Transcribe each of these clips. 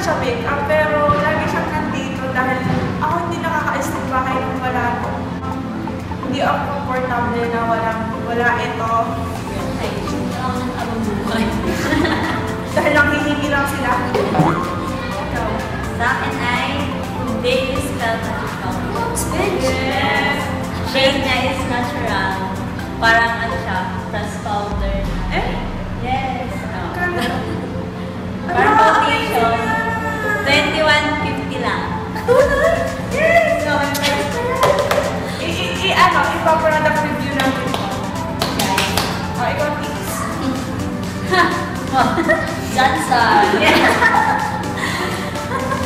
naman siya makeup, pero lagi siyang nandito dahil ako hindi nakakaalis ng bahay nung wala to. Hindi ako comfortable na wala, wala ito. Dahil lang hihingi lang sila. Sa akin ay daily spell na Yes. Shade niya is natural. Parang ano siya, 21.50 lang. Yes! No, i, i, i, ano, ipa-product review natin. Guys. O, ikaw, please. Johnson.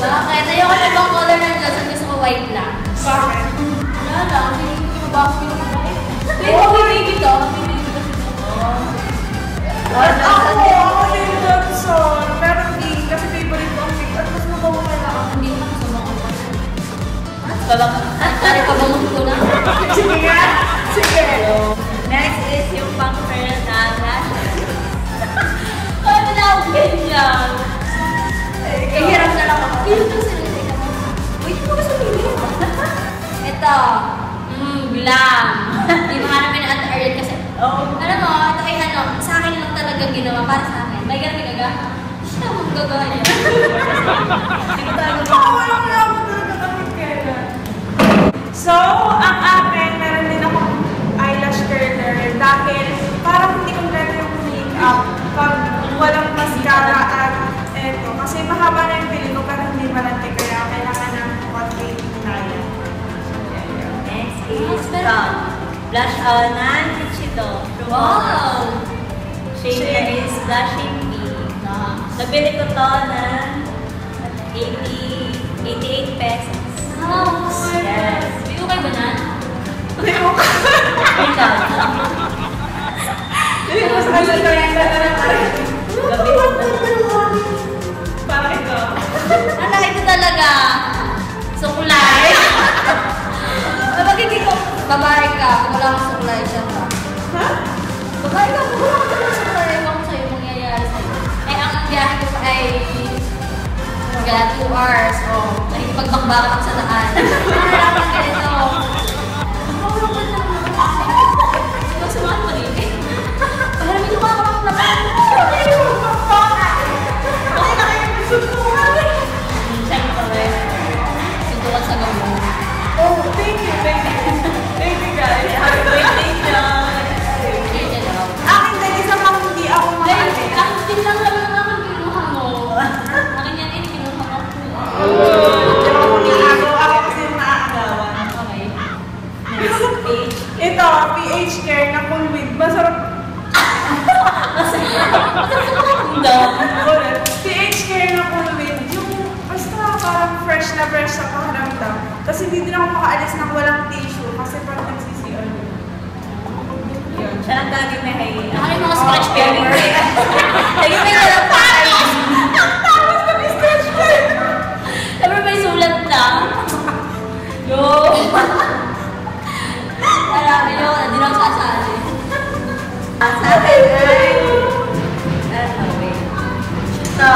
Bakit? Ayoko na ibang color ng Johnson. Gusto ko white lang. Bakit? Wala lang. Hindi ko mabago yung kapatid. Pero okay, baby to. Okay, baby to. Ako, ako din Babang. Tari pa ba ko na? Sige nga. Sige. Next is yung pang pearl na lashes. Ano na ako ganyan? Ikaw. Ihirap na lang ako. Dito to sa nila. Wait, mo gusto pili Ito. Mmm, glam. Hindi mo hanapin na Ate Ariel kasi. Oh. Alam mo, ito ay ano, sa akin lang talaga ginawa para sa akin. May ganun gaga. Siya mong gagaya. Hindi ko talaga Ako, wala wala ako talaga kahit kailan. So, ang akin, meron din akong eyelash curler dahil parang hindi kompleto yung makeup pag walang mascara at eto. Kasi mahaba na yung pili ko pero hindi malante kaya kailangan ng konti na yan. Next is brown. Blush on na Chichito. Wow! Shade is blushing pink. Nabili ko to ng 80, 88 pesos. Wow! Yes. May ukay ba na? Hindi ko Ikaw. Hindi ko sa kanya na yung Gabi na. Parang ito. Ano, ito talaga. Sukulay. Kapag hindi ko, babae ka, wala akong sukulay siya ka. Ha? Babae ka, wala akong sukulay, ewan ko sa'yo, mangyayari sa'yo. Eh, ang biyahe ko ay mga 2 hours, o oh, nakikipagbakbakan sa daan. Lang lagi may hay. Ano yung mga scratch paper? Lagi may walang paris. Tapos kami stretch film. Siyempre may sulat na. Yo! Marami yun, hindi lang sasali. Sa akin ay... Ano, wait. Ito.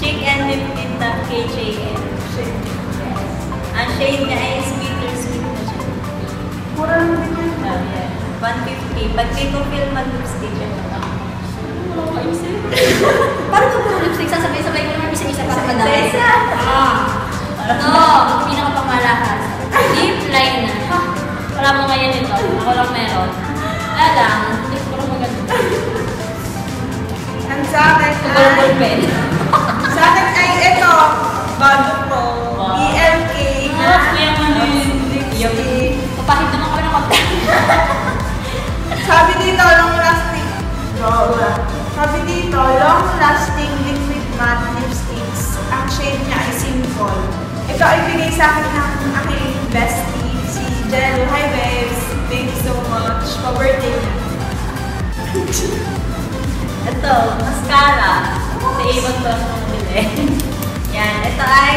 Chic and Lip Tint ng KJN. Yes. Ang shade niya ay Pag may film mag lipstick ko kaisip. Parang kung puro lipstick, sasabay-sabay ko naman isa-isa para madami. Isa-isa. Ah. Ito, pinakapamalakas. Deep liner. Ha, wala mo ngayon ito. Ako lang meron. Wala lang. Hindi ko lang maganda. Ang sa akin ay... Sa akin mascara. Sa ibang to ako bumili. Yan. Ito ay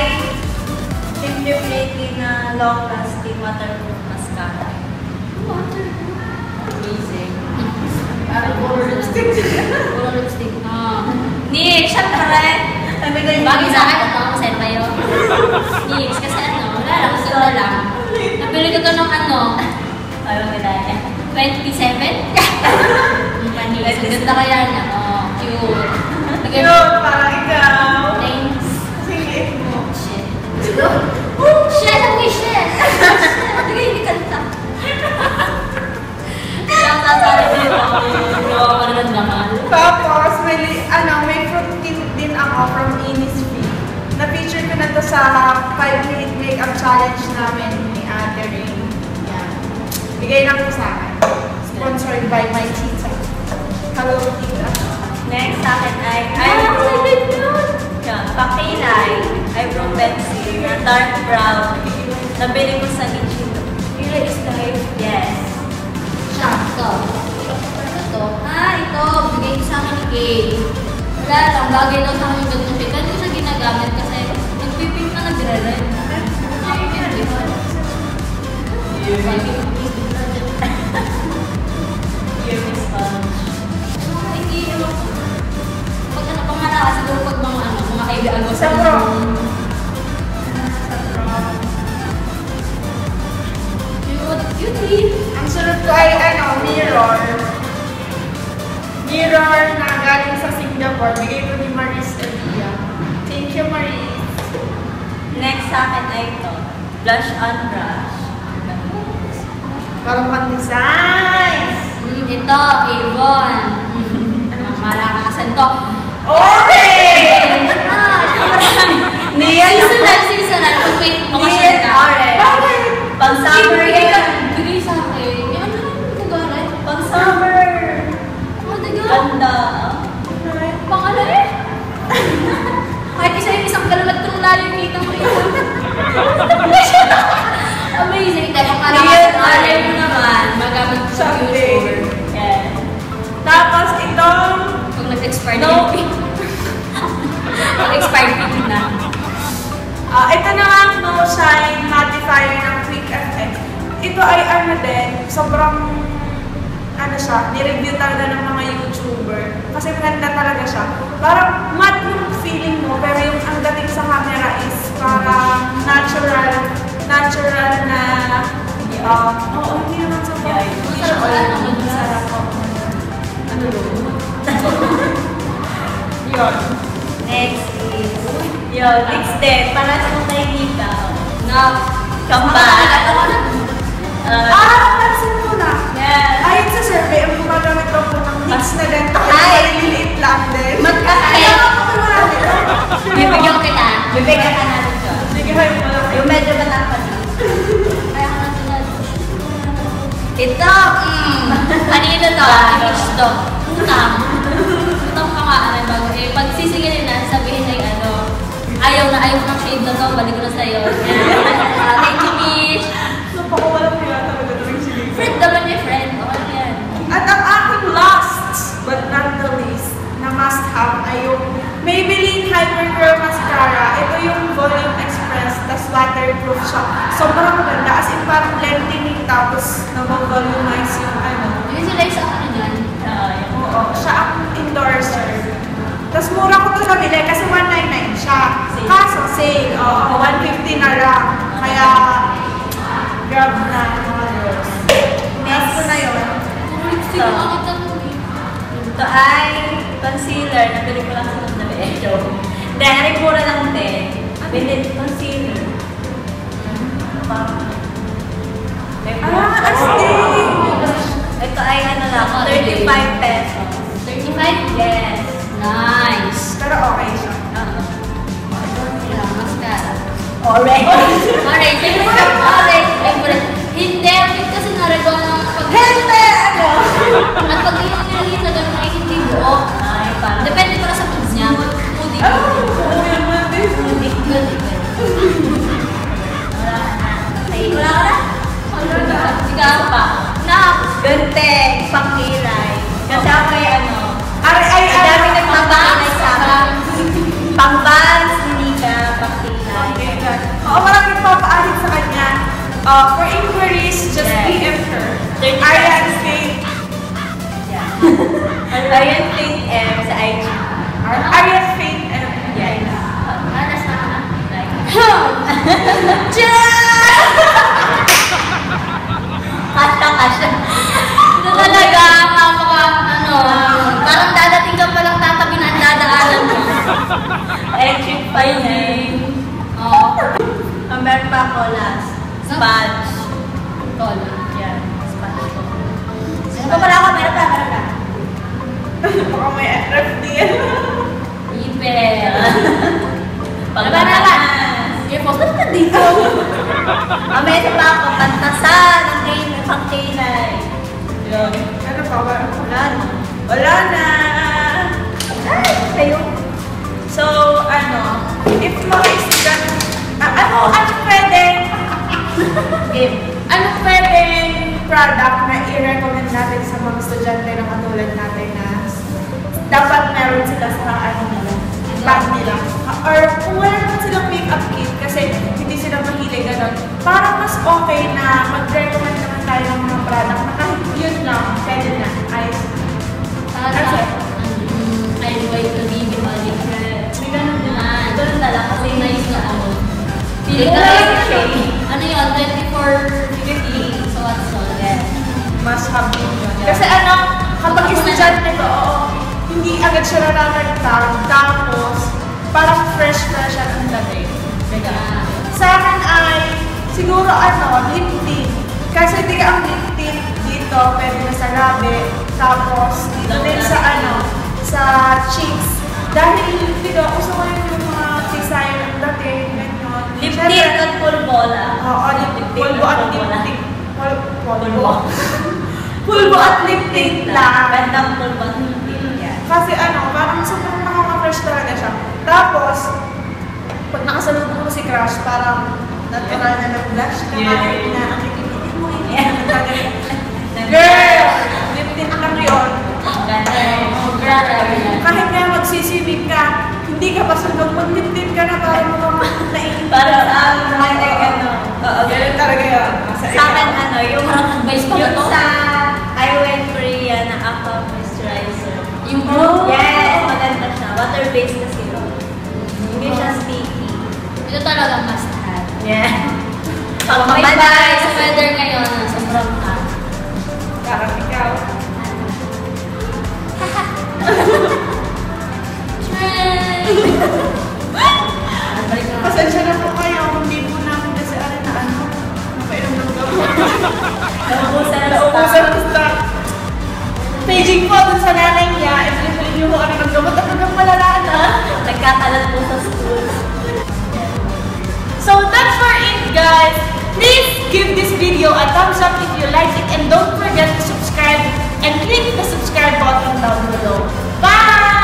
Simply na long lasting waterproof mascara. Amazing. Parang puro lipstick. Puro lipstick. Ah. Ni, syempre. Sabi ko yung Bagay sa akin, ano, masaya pa yun. Yes, kasi ano, wala lang, gusto ko lang. Nabili ko to ng ano, nila niya. 27? Yung panis. Ang ganda kaya niya. Oh. Lagay mo. Yun, parang ikaw. Thanks. Sige mo. Shit. Oh, shit! Ang shit! Lagay ni kanta. Ilang sasari dito. Oo, mararamdaman. Tapos, may, ano, may fruit tin din ako from Innisfree. Na-feature ko na to sa 5-minute makeup challenge namin ni Ate Ray. Yan. Bigay lang ko sa akin. Sponsored by my tita. Hello, tita. Next sa akin ay eyebrow. Yan, pakilay. Eyebrow pencil na dark brown. Nabili ko sa Nichino. Kilay is life. Yes. Siya. Ito. Ano to? Ah, ito. Bigay ko sa akin ni Kay. Wala lang. Bagay daw sa akin yung siya ginagamit Singapore. Bigay ko ni Maris Elia. Thank you, Maris. Next sa akin ay ito. Blush on brush. Parang pang-design. Mm, ito, Avon. Mm, malakasan to. Okay! Ah, Neon seasonal, seasonal. Pag may okasyon Neon na. orange. Ito ay ano din, sobrang ano siya, ni-review talaga ng mga YouTuber. Kasi maganda talaga siya. Parang matte yung feeling mo, pero yung ang dating sa camera is parang natural, natural na, um, oo, hindi naman sa Yeah, ka naman. Masarap ako. Ano yun? Yun. Next is, yun, lipstick. Para sa mga ikaw. Na. Kambal. Uh, Ah, pansin mo na. yes. Ayon sa survey, ang gumagamit daw po ng mix na ganito. Ay! Ay! Liliit lang din. Magkakaya. Kaya ako kung marami to. Bibigyan ko kita. Bibigyan ka natin. Sige, hay mo lang. Yung medyo matapad. Kaya ko natin Ito, mm, kanino to? Image to. Utang. Utang ka nga, ano bago. Eh, pag sisigilin na, sabihin na yung ano, ayaw na ayaw ng shade na to, balik ko na sa'yo. Thank you, Mish. Napakawalang kaya talaga ito yung silig. Friend naman niya, friend. Okay yan. At ang aking last, but not the least, na must have ay yung Maybelline Hyper Curl Mascara. Ito yung Volume Express, tas waterproof siya. Sobrang maganda. As in, parang lengthening tapos nag-volumize yung ano. Yung sa ano dyan. Oo, siya ang endorser. Tapos mura ko ito nabili kasi 199 siya. Kaso sale, oo, 150 na lang. Kaya, grab na mga girls. Next ko na yun. Eh. Ito ay concealer. Nabili ko lang sa Nabili. Dahil mura lang din. Bili concealer. Parang- May Ah, astig! Ito ay ano lang, 35 pesos. 35? Yes. Nice. Pero okay siya. Oo. Mascara. Orange. Orange. Orange. Favorite. Hindi. Ang cute kasi naragawa Hindi! Ano? At pag yung nilagay sa ganun ay hindi buo. Ay, parang Depende para sa moods niya. Moody. Oo naman din. Moody. Good. wala na. Ay, Wala ka na? Wala na. Ikaw pa. Na. Gante, pangkilay. Kasi ako ay ano, Ay, ay, ang dami ay. nagpapakilay sa akin. Pang-bands, hindi ka, pangkilay. Oo, marami Uh, for inquiries, Arian. Faith. Yeah. Arian Faith M sa IG. Arian Faith and Yes. Alas na ka Like, Kasta kasha. Ito talaga, mapaka, ano, parang dadating ka palang tatabi na ang dadaanan mo. Electric pa yun eh. Oo. Meron pa ako last. Sponge. Tol. Yan. Ipel. Pagmamanas. Sige, focus ka dito. May isa pa ako. Pantasan. Ang kain, pang kainay. Yun. Ano pa ba? Wala na. Wala na. Ay, kayo. So, ano, if mga student, ah, ano, ano pwedeng, Game. ano pwedeng product na i-recommend natin sa mga estudyante na katulad natin na dapat meron sila sa ano nila, bag nila. Or kung wala naman silang makeup kit kasi hindi sila mahilig ganun, parang mas okay na mag-recommend naman tayo ng mga product na kahit yun lang, pwede na, ayos. Para sa, um, I wait to be balik. May ganun din. Ganun na lang kasi Nice na ako. Hindi Feeling siya. Ano yun, 24.50 sa Watson. Yes. Mas happy yun. Kasi ano, kapag estudyante ko, oo, hindi agad siya nararamdaman. Tapos, parang fresh-fresh siya ng dating. Yeah. Sa akin ay, siguro ano, lip tint. Kasi di ka ang lip tint dito, pwede na sa labi. Tapos, dito din sa ano, sa cheeks. Dahil, di ba, uso ko yung mga design ng dating. Lip tint at pulbola. Oo, lip tint. Pulbo at lip tint. Pul- Pulbo. Pulbo. Pulbo at lip tint lang. Bandang pulbo at lip tint. Kasi ano, parang sobrang nakaka-fresh talaga siya. Tapos, pag nakasalubong mo si Crush, parang natural na nag-blush ka Yeah. na Ito talaga must-have. Yeah. Pag may bahay sa weather ngayon, sobrang hot. Parang ikaw. Pasensya na po kayo kung di po namin kasi ano na ano. Napainom na po. Naubusan na Naubusan na. Paging po dun sa nanay niya, eh, and pinipilin niyo ko ano ng gamot. Ano nang malalaan ha? Nagkakalat po sa stock. So that's for it guys. Please give this video a thumbs up if you like it and don't forget to subscribe and click the subscribe button down below. Bye!